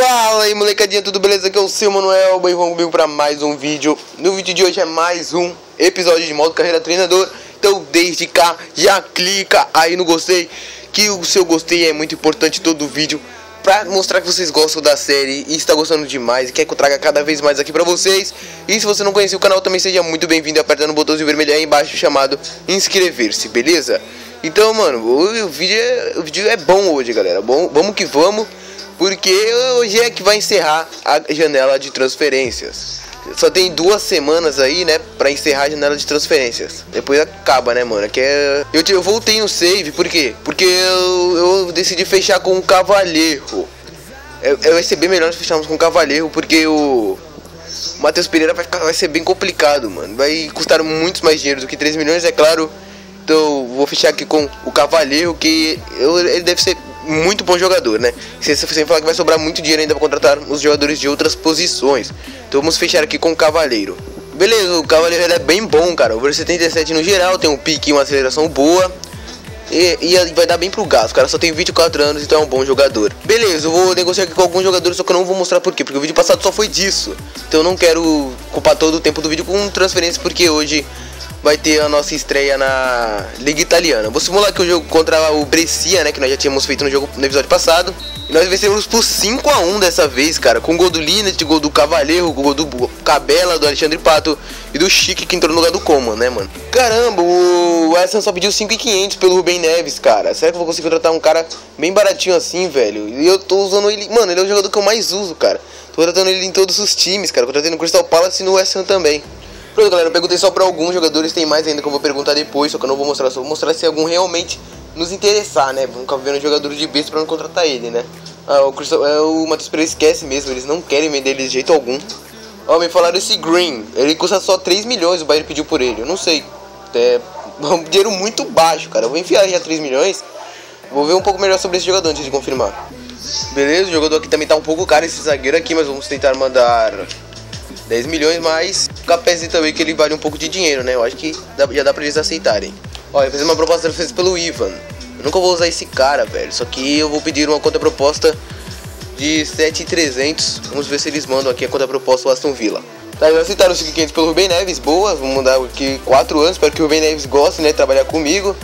Fala aí molecadinha, tudo beleza? Aqui é o seu Manuel, bem vamos comigo para mais um vídeo. No vídeo de hoje é mais um episódio de modo carreira treinador. Então desde cá já clica aí no gostei Que o seu gostei é muito importante todo vídeo Pra mostrar que vocês gostam da série e está gostando demais E quer que eu traga cada vez mais aqui pra vocês. E se você não conhecia o canal também seja muito bem-vindo Apertando o botãozinho vermelho aí embaixo chamado inscrever-se, beleza? Então mano, o vídeo é, o vídeo é bom hoje galera. Bom, Vamos que vamos porque hoje é que vai encerrar a janela de transferências. Só tem duas semanas aí, né, pra encerrar a janela de transferências. Depois acaba, né, mano? Que é... eu, eu voltei no save, por quê? Porque eu, eu decidi fechar com o Cavaleiro. Eu, eu vai ser bem melhor se fecharmos com o Cavaleiro, porque o... Matheus Pereira vai, ficar, vai ser bem complicado, mano. Vai custar muito mais dinheiro do que 3 milhões, é claro. Então vou fechar aqui com o Cavaleiro, que eu, ele deve ser muito bom jogador, né? Sem, sem falar que vai sobrar muito dinheiro ainda para contratar os jogadores de outras posições. Então vamos fechar aqui com o Cavaleiro. Beleza, o Cavaleiro é bem bom, cara. Over 77 no geral, tem um pique e uma aceleração boa. E, e, vai dar bem pro gasto. Cara só tem 24 anos, então é um bom jogador. Beleza, eu vou negociar aqui com alguns jogadores, só que eu não vou mostrar por quê. Porque o vídeo passado só foi disso. Então eu não quero culpar todo o tempo do vídeo com transferência, porque hoje vai ter a nossa estreia na Liga Italiana. Vou simular aqui o jogo contra o Brescia, né, que nós já tínhamos feito no jogo no episódio passado. E nós vencemos por 5 a 1 dessa vez, cara, com gol do Linet, gol do Cavaleiro, gol do Cabela, do Alexandre Pato e do Chique que entrou no lugar do Coman, né, mano? Caramba, o Weston só pediu 5.500 pelo Rubem Neves, cara. Será que eu vou conseguir contratar um cara bem baratinho assim, velho? E eu tô usando ele, mano, ele é o jogador que eu mais uso, cara. Tô tratando ele em todos os times, cara. Contratei no Crystal Palace e no Ham também. Pronto, galera, eu perguntei só pra alguns jogadores, tem mais ainda que eu vou perguntar depois, só que eu não vou mostrar, só vou mostrar se algum realmente nos interessar, né? Vamos ficar vendo jogador de besta pra não contratar ele, né? Ah, o, Crystal, é, o Matheus Pereira esquece mesmo, eles não querem vender ele de jeito algum. Ó, me falaram esse Green, ele custa só 3 milhões, o Bayern pediu por ele, eu não sei. É um dinheiro muito baixo, cara. Eu vou enfiar já 3 milhões. Vou ver um pouco melhor sobre esse jogador antes de confirmar. Beleza, o jogador aqui também tá um pouco caro, esse zagueiro aqui, mas vamos tentar mandar 10 milhões, mas o Capesi também que ele vale um pouco de dinheiro, né? Eu acho que já dá pra eles aceitarem. Olha, eu fiz uma proposta feita pelo Ivan. Eu nunca vou usar esse cara, velho. Só que eu vou pedir uma conta proposta de 7,300. Vamos ver se eles mandam aqui a conta proposta do Aston Villa. Tá, eles aceitaram os 500 pelo Rubem Neves, boa. Vamos mandar aqui 4 anos. Espero que o Rubem Neves goste, né? Trabalhar comigo.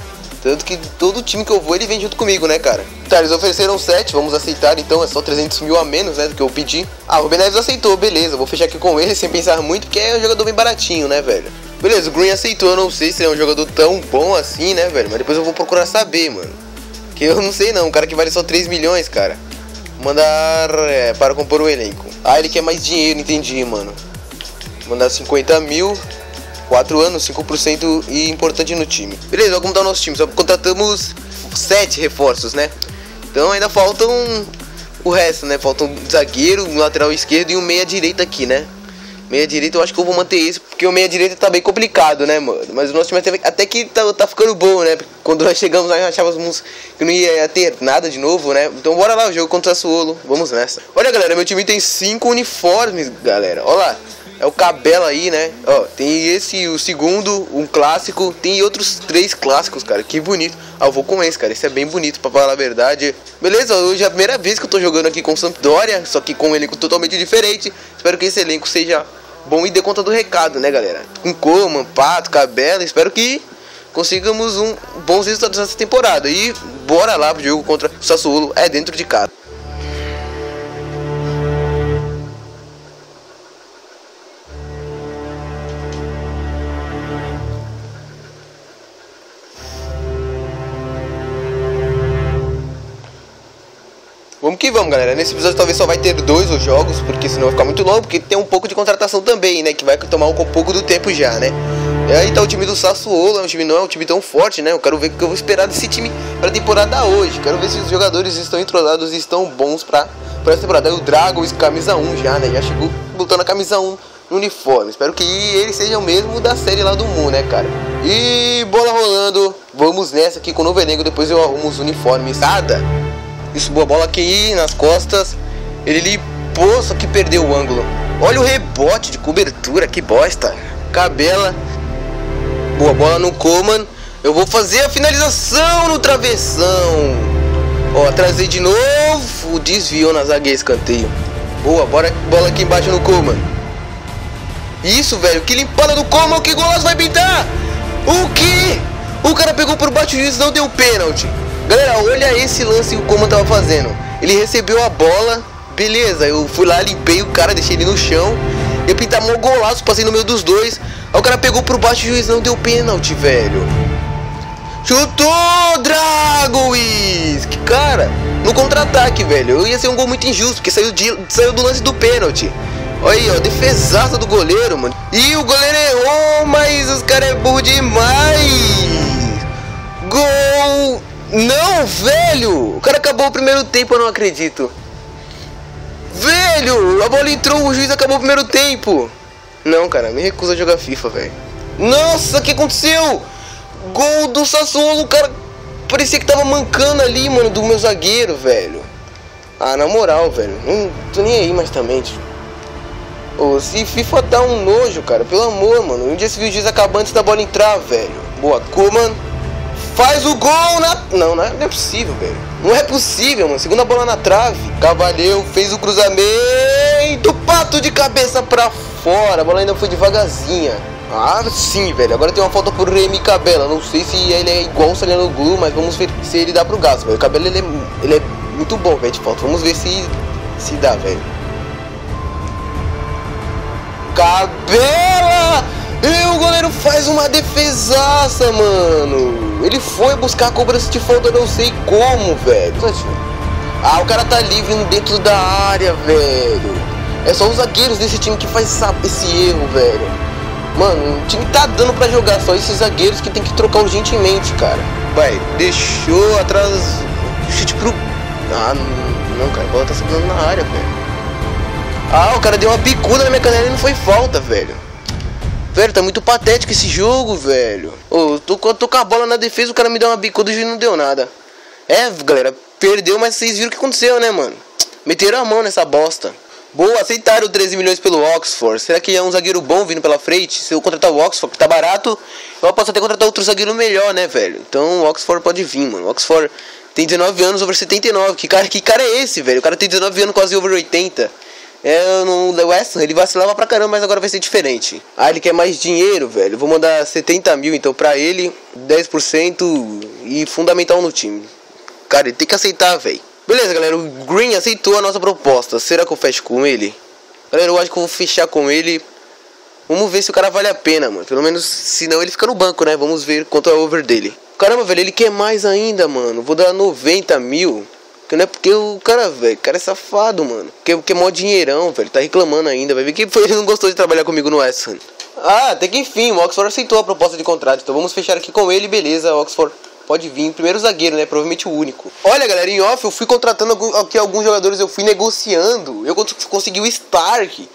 Tanto que todo time que eu vou, ele vem junto comigo, né, cara? Tá, eles ofereceram 7, vamos aceitar, então é só 300 mil a menos, né, do que eu pedi. Ah, o Neves aceitou, beleza, vou fechar aqui com ele sem pensar muito, porque é um jogador bem baratinho, né, velho? Beleza, o Green aceitou, eu não sei se é um jogador tão bom assim, né, velho? Mas depois eu vou procurar saber, mano. Que eu não sei não, um cara que vale só 3 milhões, cara. Mandar é, para compor o elenco. Ah, ele quer mais dinheiro, entendi, mano. Mandar 50 mil 4 anos, 5% e importante no time. Beleza, como tá o nosso time? Só contratamos 7 reforços, né? Então ainda faltam o resto, né? Faltam um zagueiro, um lateral esquerdo e um meia direita aqui, né? Meia direita eu acho que eu vou manter isso, porque o meia direita tá bem complicado, né, mano? Mas o nosso time até, que tá, tá ficando bom, né? Quando nós chegamos lá, nós achávamos que não ia ter nada de novo, né? Então bora lá, o jogo contra o Sassuolo. Vamos nessa. Olha, galera, meu time tem 5 uniformes, galera. Olha lá é o Cabela aí, né? Ó, tem esse, o segundo, um clássico, tem outros três clássicos, cara, que bonito. Ah, eu vou com esse, cara, esse é bem bonito, pra falar a verdade. Beleza, hoje é a primeira vez que eu tô jogando aqui com Sampdoria, só que com um elenco totalmente diferente. Espero que esse elenco seja bom e dê conta do recado, né, galera? Com Coman, Pato, Cabela, espero que consigamos um bons resultados nessa temporada. E bora lá pro jogo contra o Sassuolo, é dentro de casa. Vamos que vamos, galera. Nesse episódio talvez só vai ter dois os jogos, porque senão vai ficar muito longo, porque tem um pouco de contratação também, né? Que vai tomar um pouco do tempo já, né? E aí tá o time do Sassuolo, é um time não é um time tão forte, né? Eu quero ver o que eu vou esperar desse time pra temporada hoje. Quero ver se os jogadores estão entrosados e estão bons pra, pra essa temporada. O Dragon, camisa 1 já, né? Já chegou botando a camisa 1 no uniforme. Espero que ele seja o mesmo da série lá do Mu, né, cara? E bola rolando. Vamos nessa aqui com o novo elenco. Depois eu arrumo os uniformes. Nada. Isso, boa bola aqui nas costas. Ele limpou, só que perdeu o ângulo. Olha o rebote de cobertura, que bosta. Cabela. Boa bola no Coman. Eu vou fazer a finalização no travessão. Ó, trazer de novo. Desviou na zagueira escanteio. Boa, bora bola aqui embaixo no Coman. Isso, velho. Que limpada do Coman. Que golaço vai pintar? O que? O cara pegou por baixo e não deu pênalti. Galera, olha esse lance que o Coman tava fazendo. Ele recebeu a bola. Beleza, eu fui lá, limpei o cara, deixei ele no chão. Eu pintar um golaço, passei no meio dos dois. Aí o cara pegou por baixo e o juiz não deu pênalti, velho. Chutou, Dragois! Que cara, no contra-ataque, velho. Eu ia ser um gol muito injusto, porque saiu, de, saiu do lance do pênalti. Olha aí, ó, defesaça do goleiro, mano. E o goleiro errou, mas os caras é burro demais. Gol! Não, velho! O cara acabou o primeiro tempo, eu não acredito. Velho, a bola entrou, o juiz acabou o primeiro tempo. Não, cara, me recusa a jogar FIFA, velho. Nossa, o que aconteceu? Gol do Sassuolo, o cara parecia que tava mancando ali, mano, do meu zagueiro, velho. Ah, na moral, velho, não tô nem aí mais também, tio. Ô, se FIFA tá um nojo, cara, pelo amor, mano. Um dia se viu o juiz acabando antes da bola entrar, velho. Boa, Kuman. Faz o gol na. Não, não é, não é possível, velho. Não é possível, mano. Segunda bola na trave. Cavalheu fez o cruzamento. Pato de cabeça pra fora. A bola ainda foi devagarzinha. Ah, sim, velho. Agora tem uma falta por Remy Cabela. Não sei se ele é igual o Saliano Glu, mas vamos ver se ele dá pro gasto, velho. O Cabela ele é, ele é muito bom, velho, de falta. Vamos ver se, se dá, velho. Cabela! E o goleiro faz uma defesaça, mano. Ele foi buscar a cobrança de falta, não sei como, velho. Ah, o cara tá livre dentro da área, velho. É só os zagueiros desse time que faz esse erro, velho. Mano, o time tá dando pra jogar, só esses zagueiros que tem que trocar urgentemente, cara. Vai, deixou atrás. Chute pro. Ah, não, cara, a bola tá subindo na área, velho. Ah, o cara deu uma bicuda na minha canela e não foi falta, velho. Velho, tá muito patético esse jogo, velho. Ô, tô, tô com a bola na defesa, o cara me deu uma bicuda e não deu nada. É, galera, perdeu, mas vocês viram o que aconteceu, né, mano? Meteram a mão nessa bosta. Boa, aceitaram 13 milhões pelo Oxford. Será que é um zagueiro bom vindo pela frente? Se eu contratar o Oxford, que tá barato, eu posso até contratar outro zagueiro melhor, né, velho? Então o Oxford pode vir, mano. O Oxford tem 19 anos, over 79. Que cara, que cara é esse, velho? O cara tem 19 anos, quase over 80. É, no West ele vacilava pra caramba, mas agora vai ser diferente. Ah, ele quer mais dinheiro, velho. Vou mandar 70 mil então pra ele, 10% e fundamental no time. Cara, ele tem que aceitar, velho. Beleza, galera, o Green aceitou a nossa proposta. Será que eu fecho com ele? Galera, eu acho que eu vou fechar com ele. Vamos ver se o cara vale a pena, mano. Pelo menos, se não, ele fica no banco, né? Vamos ver quanto é o over dele. Caramba, velho, ele quer mais ainda, mano. Vou dar 90 mil. Que não é porque o cara, velho, o cara é safado, mano. Que, que é mó dinheirão, velho. Tá reclamando ainda, vai ver que foi, ele não gostou de trabalhar comigo no West. Ah, até que enfim, o Oxford aceitou a proposta de contrato. Então vamos fechar aqui com ele, beleza, Oxford. Pode vir, primeiro zagueiro, né? Provavelmente o único. Olha, galera, em off eu fui contratando aqui alguns jogadores, eu fui negociando. Eu consegui o Stark.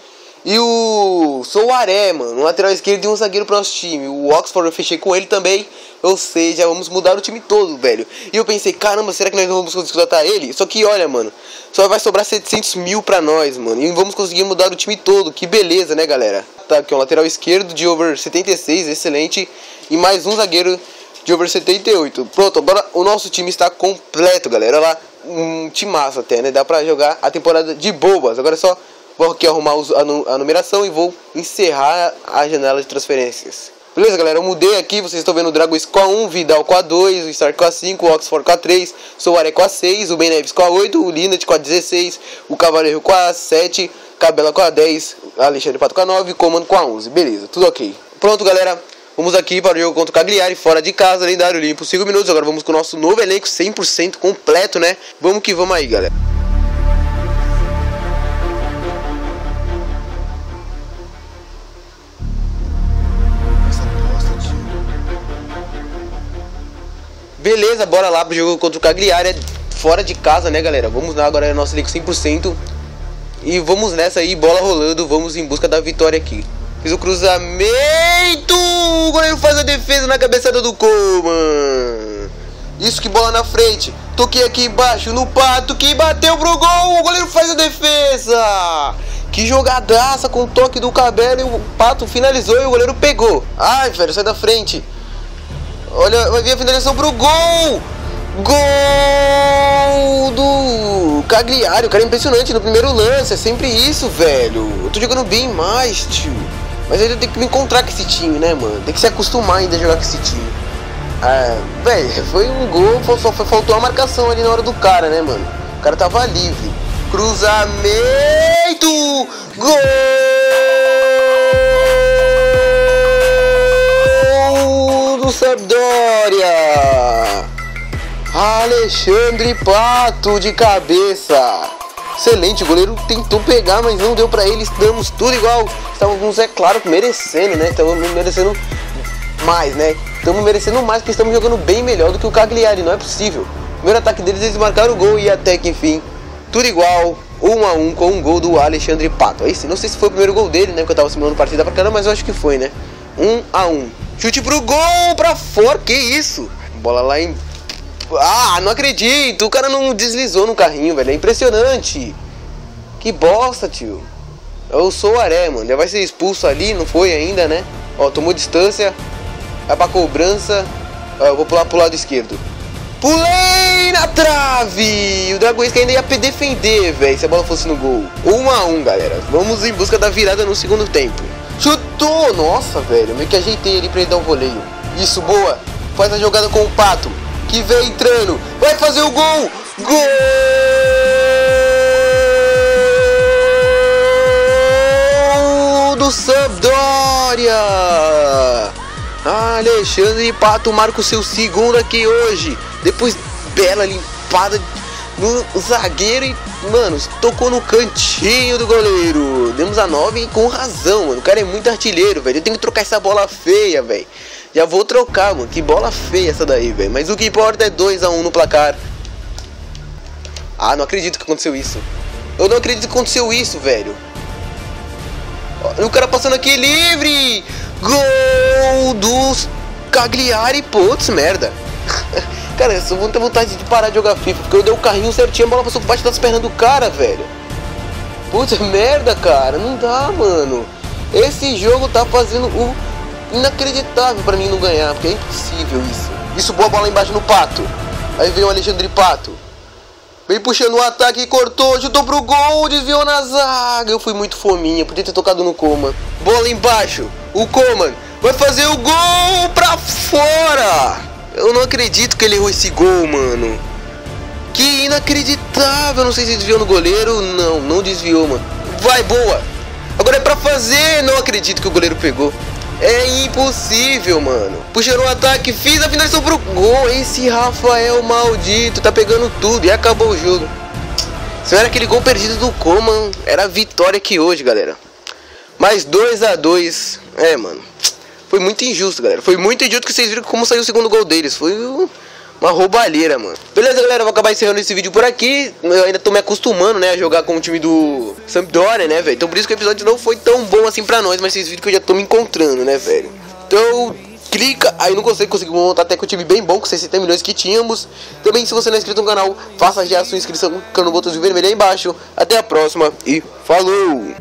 E o Souaré, mano, um lateral esquerdo e um zagueiro pro nosso time. O Oxford eu fechei com ele também. Ou seja, vamos mudar o time todo, velho. E eu pensei, caramba, será que nós vamos conseguir contratar ele? Só que olha, mano, só vai sobrar 700 mil pra nós, mano. E vamos conseguir mudar o time todo. Que beleza, né, galera? Tá aqui, um lateral esquerdo de over 76, excelente. E mais um zagueiro de over 78. Pronto, agora o nosso time está completo, galera. Olha lá, um time massa até, né? Dá pra jogar a temporada de boas. Agora é só Vou aqui arrumar a numeração e vou encerrar a janela de transferências. Beleza, galera? Eu mudei aqui. Vocês estão vendo o Drago com a 1, Vidal com a 2, o Stark com a 5, o Oxford com a 3, Souaré com a 6, o Ben Neves com a 8, o Linat com a 16, o Cavaleiro com a 7, Cabela com a 10, Alexandre Pato com a 9 e Comando com a 11. Beleza, tudo ok. Pronto, galera. Vamos aqui para o jogo contra o Cagliari, fora de casa, lendário limpo, 5 minutos. Agora vamos com o nosso novo elenco 100% completo, né? Vamos que vamos aí, galera. Beleza, bora lá pro jogo contra o Cagliari. É fora de casa, né, galera? Vamos lá, agora é nosso elenco 100%. E vamos nessa aí, bola rolando. Vamos em busca da vitória aqui. Fiz o cruzamento. O goleiro faz a defesa na cabeçada do Coman. Isso que bola na frente. Toquei aqui embaixo no pato que bateu pro gol. O goleiro faz a defesa. Que jogadaça com o toque do cabelo. E o pato finalizou e o goleiro pegou. Ai, velho, sai da frente. Olha, vai vir a finalização pro gol! Gol do Cagliari. O cara é impressionante no primeiro lance. É sempre isso, velho. Eu tô jogando bem mais, tio. Mas ainda tem que me encontrar com esse time, né, mano? Tem que se acostumar ainda a jogar com esse time. É, velho, foi um gol, só faltou a marcação ali na hora do cara, né, mano? O cara tava livre. Cruzamento! Gol! Sampdoria! Alexandre Pato de cabeça. Excelente, o goleiro tentou pegar, mas não deu para ele. Estamos tudo igual. Estávamos, é claro, merecendo, né? Estamos merecendo mais, né? Estamos merecendo mais porque estamos jogando bem melhor do que o Cagliari, não é possível. primeiro ataque deles, eles marcaram o gol e até que enfim, tudo igual, um a um com um gol do Alexandre Pato. Aí não sei se foi o primeiro gol dele, né? Que eu tava simulando partida pra caramba, mas eu acho que foi, né? Um a um. Chute pro gol, pra fora, que isso? Bola lá em ah, não acredito. O cara não deslizou no carrinho, velho. É impressionante. Que bosta, tio. Eu sou o Aré, mano. Já vai ser expulso ali, não foi ainda, né? Ó, tomou distância. Vai pra cobrança. Ó, eu vou pular pro lado esquerdo. Pulei na trave! O Dragoesca ainda ia defender, velho, se a bola fosse no gol. 1 um a 1 um, galera. Vamos em busca da virada no segundo tempo. Chutou! Nossa, velho. Meio que ajeitei ele pra ele dar um voleio. Isso, boa. Faz a jogada com o Pato que vem entrando, vai fazer o gol, gol do Sampdoria. Alexandre Pato marca o seu segundo aqui hoje, depois bela limpada no zagueiro e, mano, tocou no cantinho do goleiro. Demos a 9 com razão, mano. O cara é muito artilheiro, velho. Eu tenho que trocar essa bola feia, velho. Já vou trocar, mano. Que bola feia essa daí, velho. Mas o que importa é 2x1 um no placar. Ah, não acredito que aconteceu isso. Eu não acredito que aconteceu isso, velho. O cara passando aqui livre. Gol dos Cagliari. Putz, merda. cara, eu só vou ter vontade de parar de jogar FIFA. Porque eu dei o carrinho certinho, a bola passou por baixo das pernas do cara, velho. Putz, merda, cara. Não dá, mano. Esse jogo tá fazendo o inacreditável para mim não ganhar, porque é impossível isso. Isso boa bola embaixo no Pato. Aí vem o Alexandre Pato. Vem puxando o ataque, cortou, chutou pro gol, desviou na zaga. Eu fui muito fominha, podia ter tocado no Coman. Bola embaixo, o Coman vai fazer o gol pra fora. Eu não acredito que ele errou esse gol, mano. Que inacreditável. Não sei se desviou no goleiro. Não, não desviou, mano. Vai, boa. Agora é pra fazer. Não acredito que o goleiro pegou. É impossível, mano. Puxando o um ataque, fiz a finalização pro gol. Esse Rafael maldito tá pegando tudo e acabou o jogo. Se não era aquele gol perdido do Coman, era a vitória aqui hoje, galera. Mais 2 a 2 É, mano. Foi muito injusto, galera. Foi muito injusto que vocês viram como saiu o segundo gol deles. Foi uma roubalheira, mano. Beleza, galera, vou acabar encerrando esse vídeo por aqui. Eu ainda tô me acostumando, né, a jogar com o time do Sampdoria, né, velho. Então por isso que o episódio não foi tão bom assim pra nós, mas vocês viram que eu já tô me encontrando, né, velho. Então, clica aí no conselho, conseguimos montar até com um time bem bom, com 60 milhões que tínhamos. Também, se você não é inscrito no canal, faça já a sua inscrição clicando no botãozinho vermelho aí embaixo. Até a próxima e falou!